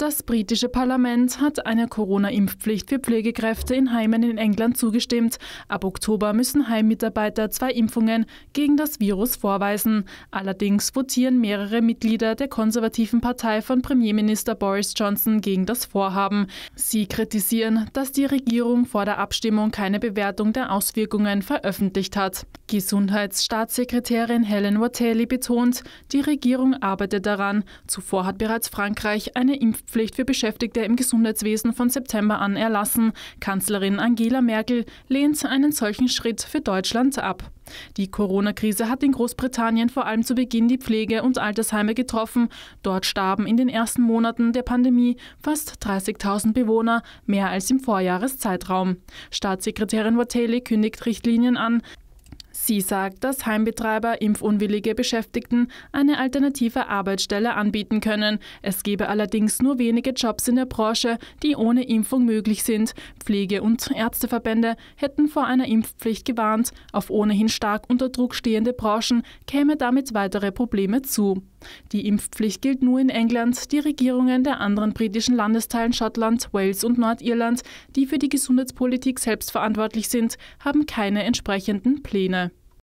Das britische Parlament hat einer Corona-Impfpflicht für Pflegekräfte in Heimen in England zugestimmt. Ab Oktober müssen Heimmitarbeiter zwei Impfungen gegen das Virus vorweisen. Allerdings votieren mehrere Mitglieder der konservativen Partei von Premierminister Boris Johnson gegen das Vorhaben. Sie kritisieren, dass die Regierung vor der Abstimmung keine Bewertung der Auswirkungen veröffentlicht hat. Gesundheitsstaatssekretärin Helen Watelli betont, die Regierung arbeitet daran. Zuvor hat bereits Frankreich eine Impfpflicht Impfpflicht für Beschäftigte im Gesundheitswesen von September an erlassen. Kanzlerin Angela Merkel lehnt einen solchen Schritt für Deutschland ab. Die Corona-Krise hat in Großbritannien vor allem zu Beginn die Pflege- und Altersheime getroffen. Dort starben in den ersten Monaten der Pandemie fast 30.000 Bewohner, mehr als im Vorjahreszeitraum. Staatssekretärin Watelli kündigt Richtlinien an, Sie sagt, dass Heimbetreiber impfunwillige Beschäftigten eine alternative Arbeitsstelle anbieten können. Es gebe allerdings nur wenige Jobs in der Branche, die ohne Impfung möglich sind. Pflege- und Ärzteverbände hätten vor einer Impfpflicht gewarnt. Auf ohnehin stark unter Druck stehende Branchen käme damit weitere Probleme zu. Die Impfpflicht gilt nur in England. Die Regierungen der anderen britischen Landesteilen Schottland, Wales und Nordirland, die für die Gesundheitspolitik selbst verantwortlich sind, haben keine entsprechenden Pläne.